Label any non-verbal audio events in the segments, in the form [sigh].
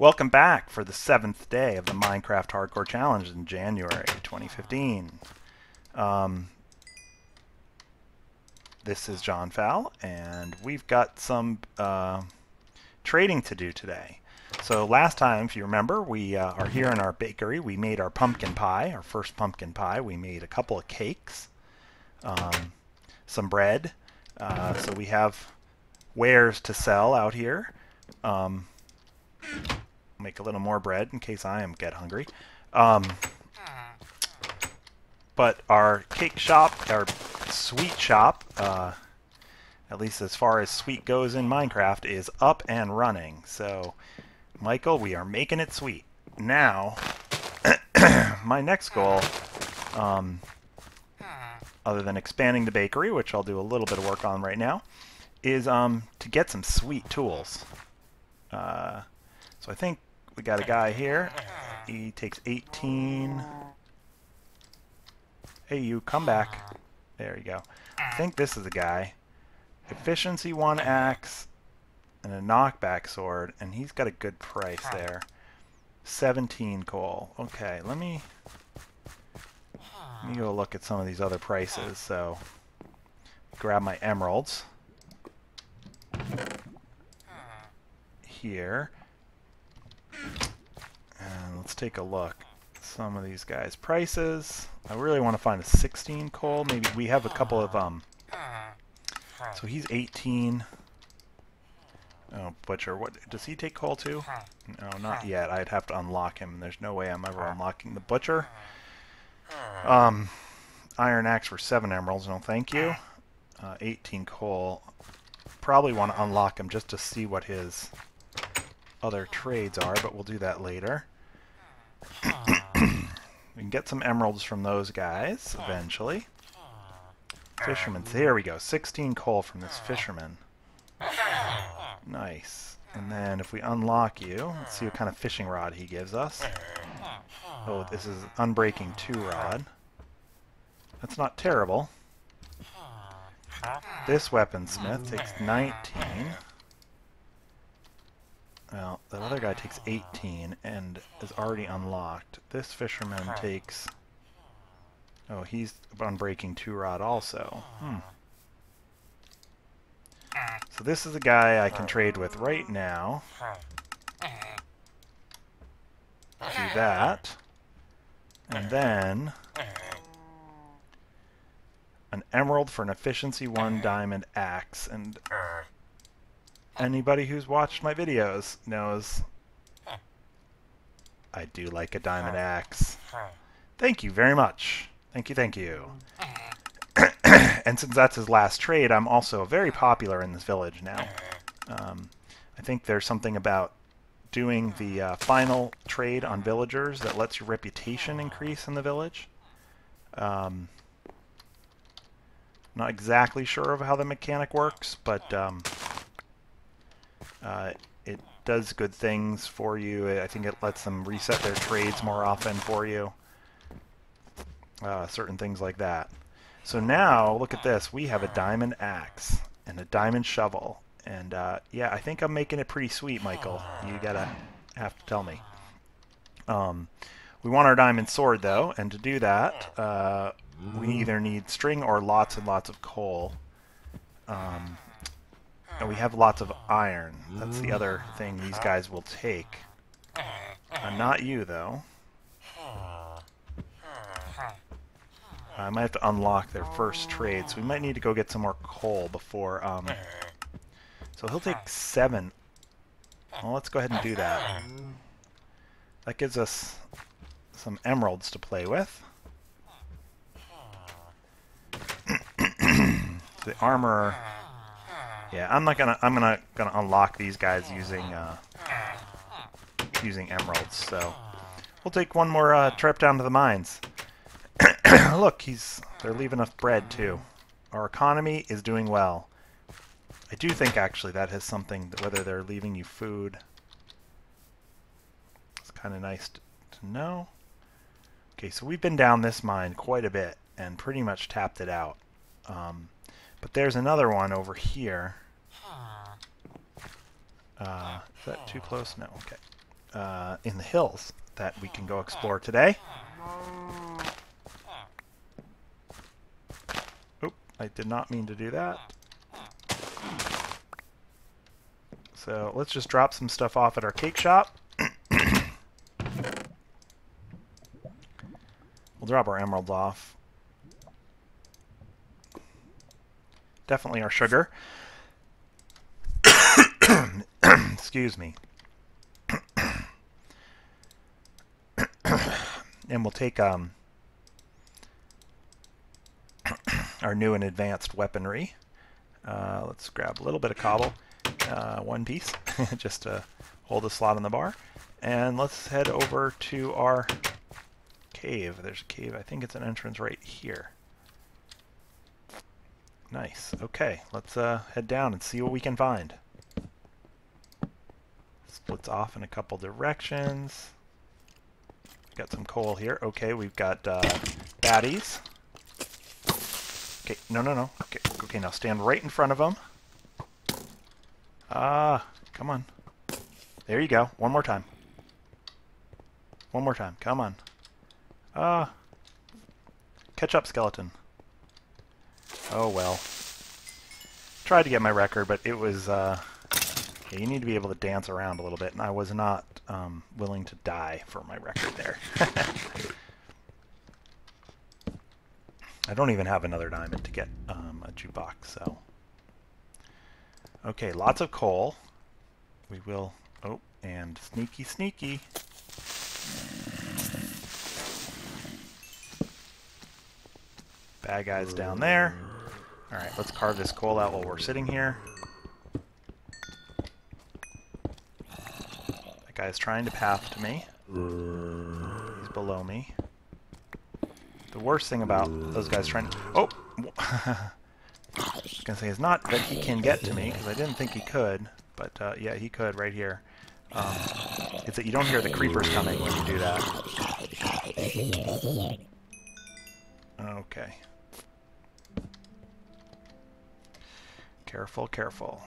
Welcome back for the seventh day of the Minecraft Hardcore Challenge in January 2015. Um, this is John Fowl, and we've got some uh, trading to do today. So last time, if you remember, we uh, are here in our bakery. We made our pumpkin pie, our first pumpkin pie. We made a couple of cakes, um, some bread. Uh, so we have wares to sell out here. Um, make a little more bread in case I am get hungry. Um, but our cake shop, our sweet shop, uh, at least as far as sweet goes in Minecraft, is up and running. So, Michael, we are making it sweet. Now, [coughs] my next goal, um, other than expanding the bakery, which I'll do a little bit of work on right now, is um, to get some sweet tools. Uh, so I think we got a guy here. He takes 18. Hey, you, come back. There you go. I think this is a guy. Efficiency 1 axe and a knockback sword, and he's got a good price there. 17 coal. Okay, let me let me go look at some of these other prices. So, grab my emeralds here. Take a look. Some of these guys' prices. I really want to find a 16 coal. Maybe we have a couple of um. So he's 18. Oh, butcher. What does he take coal too? No, not yet. I'd have to unlock him. There's no way I'm ever unlocking the butcher. Um, iron axe for seven emeralds. No, thank you. Uh, 18 coal. Probably want to unlock him just to see what his other trades are, but we'll do that later. [coughs] we can get some emeralds from those guys eventually. Fisherman. There we go. 16 coal from this fisherman. Nice. And then if we unlock you, let's see what kind of fishing rod he gives us. Oh, this is unbreaking 2 rod. That's not terrible. This weaponsmith takes 19. Well, that other guy takes 18 and is already unlocked. This fisherman takes... Oh, he's unbreaking 2 rod also. Hmm. So this is a guy I can trade with right now. Do that. And then... An emerald for an efficiency 1 diamond axe. And anybody who's watched my videos knows I do like a diamond axe. Thank you very much. Thank you, thank you. [coughs] and since that's his last trade, I'm also very popular in this village now. Um, I think there's something about doing the uh, final trade on villagers that lets your reputation increase in the village. Um, not exactly sure of how the mechanic works, but um, uh, it does good things for you. I think it lets them reset their trades more often for you. Uh, certain things like that. So now, look at this. We have a diamond axe and a diamond shovel. And uh, yeah, I think I'm making it pretty sweet, Michael. You gotta have to tell me. Um, we want our diamond sword, though, and to do that, uh, we either need string or lots and lots of coal. Um, and we have lots of iron. That's the other thing these guys will take. Uh, not you, though. I might have to unlock their first trade, so we might need to go get some more coal before... Um, so he'll take seven. Well, let's go ahead and do that. That gives us some emeralds to play with. [clears throat] the armor yeah, I'm not gonna. I'm gonna gonna unlock these guys using uh, using emeralds. So we'll take one more uh, trip down to the mines. [clears throat] Look, he's. They're leaving us bread too. Our economy is doing well. I do think actually that has something. Whether they're leaving you food. It's kind of nice to, to know. Okay, so we've been down this mine quite a bit and pretty much tapped it out. Um, but there's another one over here. Uh, is that too close? No, okay. uh, in the hills that we can go explore today. Oop, I did not mean to do that. So let's just drop some stuff off at our cake shop. [coughs] we'll drop our emeralds off. Definitely our sugar. [coughs] Excuse me. [coughs] and we'll take um, [coughs] our new and advanced weaponry. Uh, let's grab a little bit of cobble, uh, one piece, [laughs] just to hold the slot on the bar. And let's head over to our cave. There's a cave. I think it's an entrance right here. Nice. Okay, let's uh, head down and see what we can find. Splits off in a couple directions. Got some coal here. Okay, we've got uh, baddies. Okay, no, no, no. Okay, okay, now stand right in front of them. Ah, come on. There you go. One more time. One more time. Come on. Ah. Catch up, skeleton. Oh well. Tried to get my record, but it was, uh, yeah, you need to be able to dance around a little bit, and I was not um, willing to die for my record there. [laughs] I don't even have another diamond to get um, a jukebox, so... Okay, lots of coal. We will... Oh, and sneaky, sneaky. Bad guys down there. Alright, let's carve this coal out while we're sitting here. That guy's trying to path to me. He's below me. The worst thing about those guys trying to... Oh! [laughs] I was going to say, it's not that he can get to me, because I didn't think he could. But, uh, yeah, he could right here. Um, it's that you don't hear the creepers coming when you do that. Okay. Careful, careful.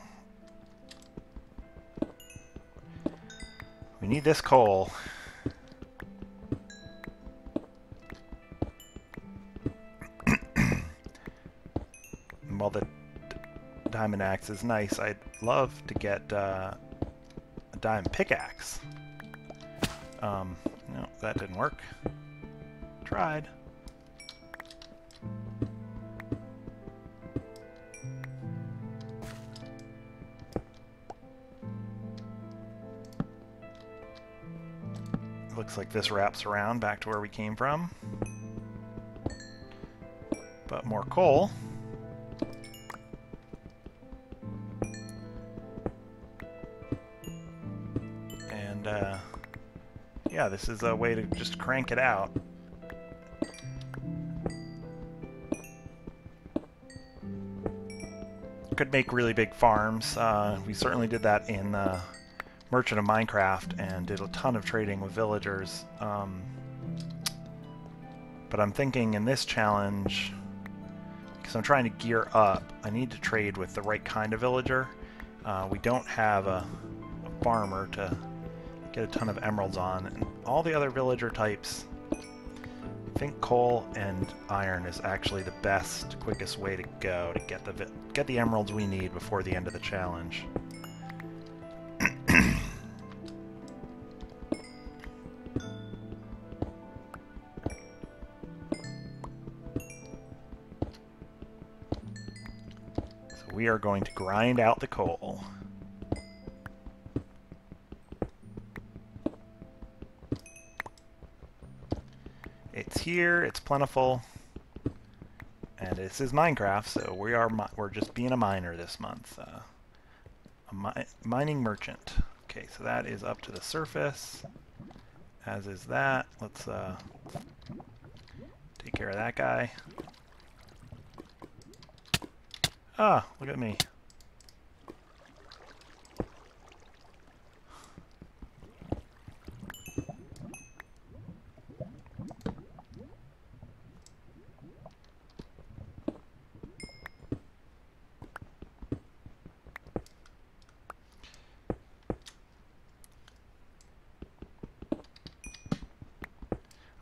We need this coal. [coughs] While the diamond axe is nice, I'd love to get uh, a diamond pickaxe. Um, no, that didn't work. Tried. Looks like this wraps around back to where we came from. But more coal. And, uh, yeah, this is a way to just crank it out. Could make really big farms. Uh, we certainly did that in uh, Merchant of Minecraft and did a ton of trading with villagers. Um, but I'm thinking in this challenge, because I'm trying to gear up, I need to trade with the right kind of villager. Uh, we don't have a, a, farmer to get a ton of emeralds on. And all the other villager types, I think coal and iron is actually the best, quickest way to go to get the get the emeralds we need before the end of the challenge. We are going to grind out the coal. It's here, it's plentiful, and this is Minecraft, so we are we're just being a miner this month. Uh, a mi mining merchant. Okay, so that is up to the surface, as is that. Let's uh, take care of that guy. Ah, look at me.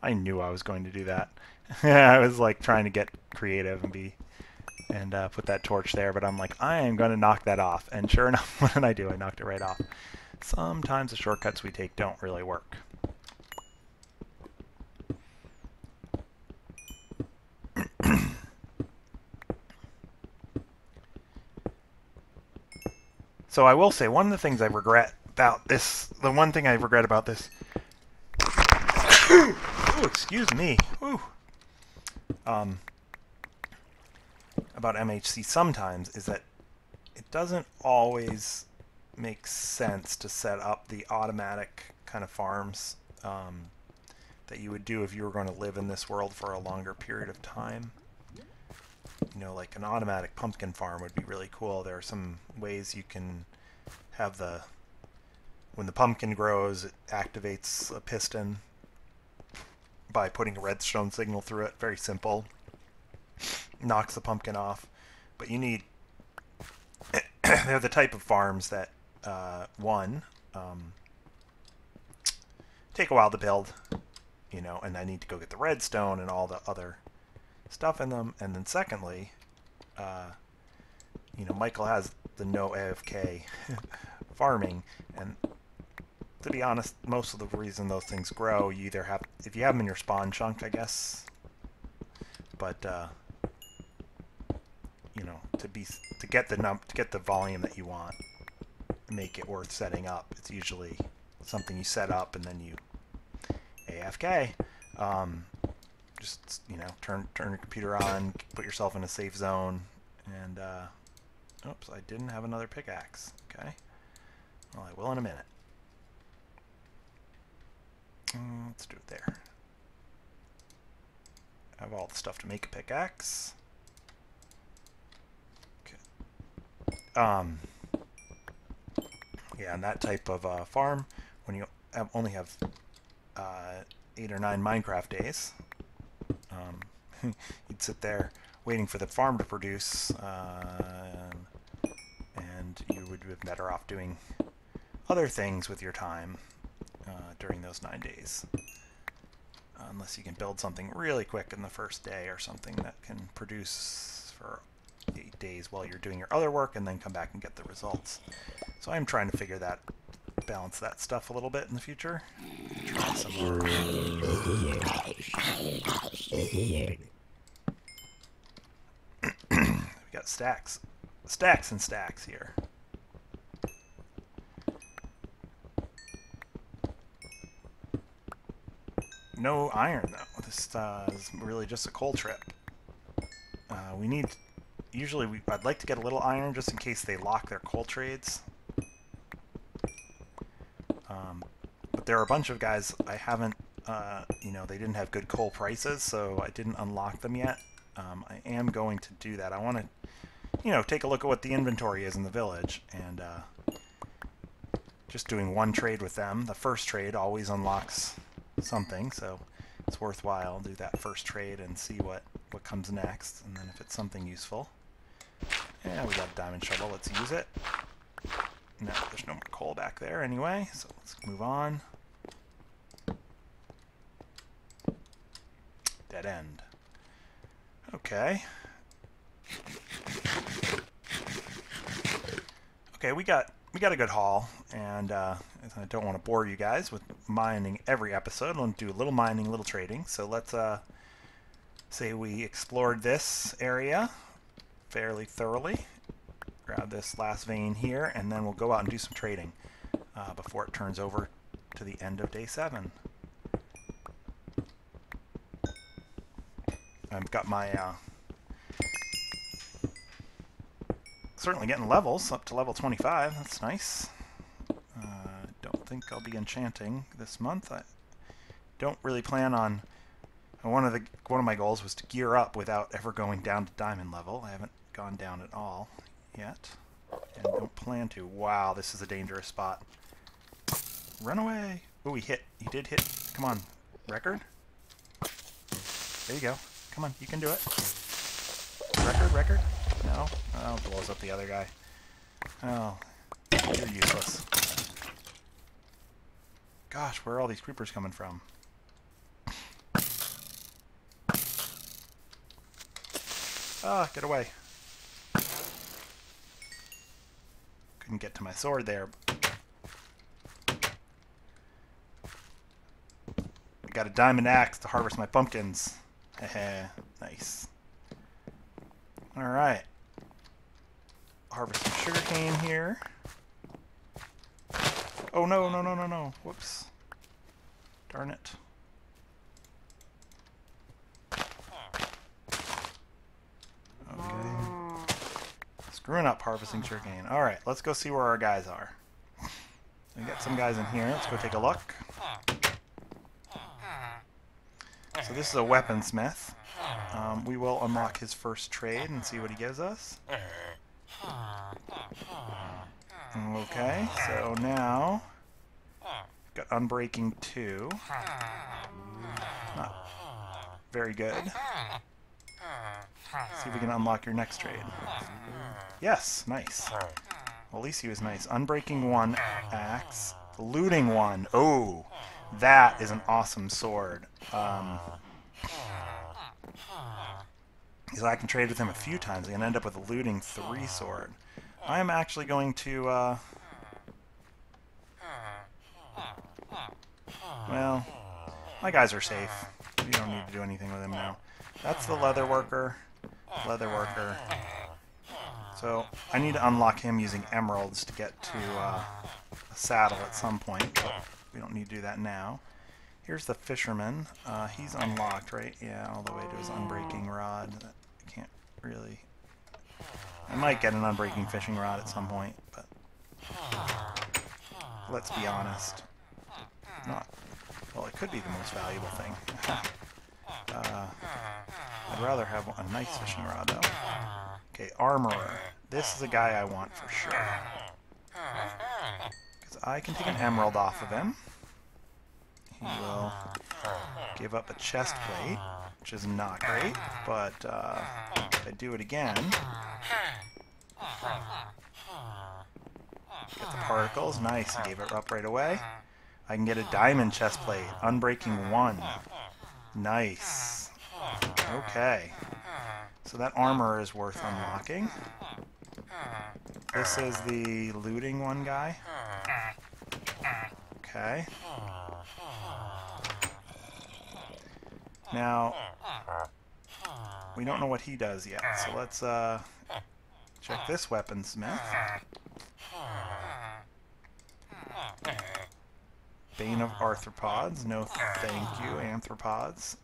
I knew I was going to do that. [laughs] I was like trying to get creative and be and uh, put that torch there, but I'm like, I am going to knock that off. And sure [laughs] enough, what did I do? I knocked it right off. Sometimes the shortcuts we take don't really work. [clears throat] so I will say, one of the things I regret about this, the one thing I regret about this, [coughs] Ooh, excuse me, Ooh. Um, about MHC sometimes is that it doesn't always make sense to set up the automatic kind of farms um, that you would do if you were going to live in this world for a longer period of time. You know, like an automatic pumpkin farm would be really cool. There are some ways you can have the when the pumpkin grows, it activates a piston by putting a redstone signal through it. Very simple. Knocks the pumpkin off. But you need... [clears throat] they're the type of farms that, uh, one, um, take a while to build, you know, and I need to go get the redstone and all the other stuff in them. And then secondly, uh, you know, Michael has the no AFK [laughs] farming, and to be honest, most of the reason those things grow, you either have, if you have them in your spawn chunk, I guess, but, uh, you know, to be, to get the num, to get the volume that you want, make it worth setting up, it's usually something you set up and then you AFK. Um, just, you know, turn, turn your computer on, put yourself in a safe zone, and, uh, oops, I didn't have another pickaxe, okay? Well, I will in a minute. Mm, let's do it there. I have all the stuff to make a pickaxe. Um. Yeah, and that type of uh, farm, when you have only have uh, eight or nine Minecraft days, um, [laughs] you'd sit there waiting for the farm to produce, uh, and you would be better off doing other things with your time uh, during those nine days. unless you can build something really quick in the first day or something that can produce for days while you're doing your other work and then come back and get the results. So I'm trying to figure that, balance that stuff a little bit in the future. We got stacks. Stacks and stacks here. no iron, though. This uh, is really just a coal trip. Uh, we need... Usually, we, I'd like to get a little iron just in case they lock their coal trades. Um, but there are a bunch of guys I haven't... Uh, you know, they didn't have good coal prices, so I didn't unlock them yet. Um, I am going to do that. I want to, you know, take a look at what the inventory is in the village, and uh, just doing one trade with them. The first trade always unlocks something, so it's worthwhile. Do that first trade and see what, what comes next, and then if it's something useful. Yeah, we got a diamond shovel, let's use it. No, there's no more coal back there anyway, so let's move on. Dead end. Okay. Okay, we got we got a good haul, and uh, I don't want to bore you guys with mining every episode. I want to do a little mining, a little trading. So let's uh, say we explored this area fairly thoroughly. Grab this last vein here, and then we'll go out and do some trading uh, before it turns over to the end of day seven. I've got my uh, certainly getting levels up to level 25. That's nice. Uh, don't think I'll be enchanting this month. I don't really plan on. One of the one of my goals was to gear up without ever going down to diamond level. I haven't gone down at all yet. And don't plan to. Wow, this is a dangerous spot. Run away! Oh, he hit. He did hit. Come on. Record? There you go. Come on, you can do it. Record, record? No? Oh, blows up the other guy. Oh, you're useless. Gosh, where are all these creepers coming from? Ah, get away. Couldn't get to my sword there. I got a diamond axe to harvest my pumpkins. Nice. Alright. Harvest some sugarcane here. Oh no, no, no, no, no. Whoops. Darn it. Okay. Screwing up harvesting sugarcane. Alright, let's go see where our guys are. We got some guys in here. Let's go take a look. So this is a weaponsmith. Um, we will unlock his first trade and see what he gives us. Okay, so now got unbreaking two. Not very good. See if we can unlock your next trade. Yes, nice. Well, at least he was nice. Unbreaking one axe. Looting one. Oh, that is an awesome sword. Um, because I can trade with him a few times and end up with a looting three sword. I am actually going to, uh, well, my guys are safe. We don't need to do anything with him now. That's the leather worker, leather worker. So I need to unlock him using emeralds to get to uh, a saddle at some point, we don't need to do that now. Here's the fisherman. Uh, he's unlocked, right? Yeah, all the way to his unbreaking rod. I can't really... I might get an unbreaking fishing rod at some point, but... Let's be honest. Not... Well, it could be the most valuable thing. [laughs] uh, I'd rather have a nice fishing rod, though. Okay, armorer. This is a guy I want for sure. Because I can take an emerald off of him. He will give up a chest plate, which is not great, but uh, if I do it again, get the particles, nice, gave it up right away. I can get a diamond chest plate, unbreaking one, nice. Okay, so that armor is worth unlocking. This is the looting one guy. Okay. Now, we don't know what he does yet, so let's uh, check this weaponsmith. Bane of arthropods. No thank you, anthropods.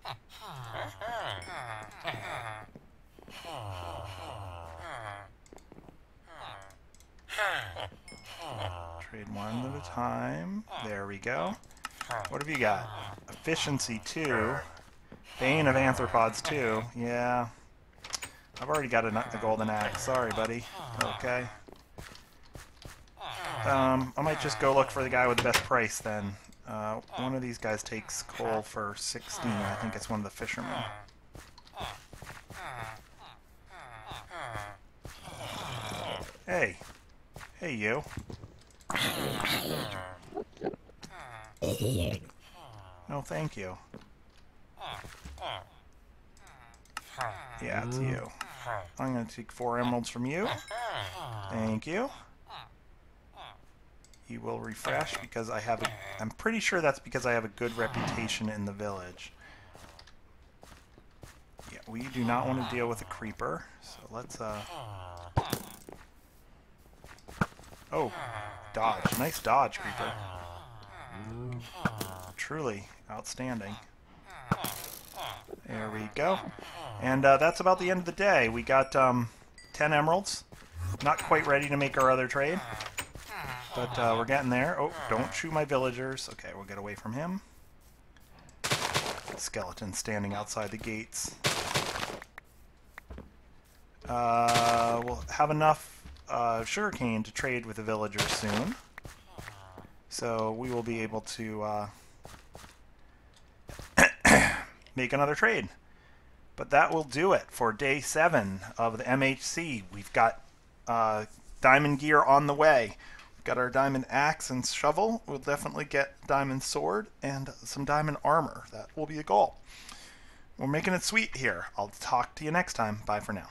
Trade one at a time. There we go. What have you got? Efficiency 2. Bane of Arthropods 2. Yeah. I've already got a, a golden axe. Sorry, buddy. Okay. Um, I might just go look for the guy with the best price then. Uh, one of these guys takes coal for 16. I think it's one of the fishermen. Hey. Hey, you. No, thank you. Yeah, it's you. I'm going to take four emeralds from you. Thank you. You will refresh because I have a... I'm pretty sure that's because I have a good reputation in the village. Yeah, we do not want to deal with a creeper. So let's, uh... Oh, dodge. Nice dodge, creeper. Truly outstanding. There we go. And uh, that's about the end of the day. We got um, 10 emeralds. Not quite ready to make our other trade. But uh, we're getting there. Oh, don't shoot my villagers. Okay, we'll get away from him. Skeleton standing outside the gates. Uh, we'll have enough uh, sugarcane to trade with the villagers soon. So we will be able to uh, [coughs] make another trade. But that will do it for day seven of the MHC. We've got uh, diamond gear on the way. Got our diamond axe and shovel. We'll definitely get diamond sword and some diamond armor. That will be a goal. We're making it sweet here. I'll talk to you next time. Bye for now.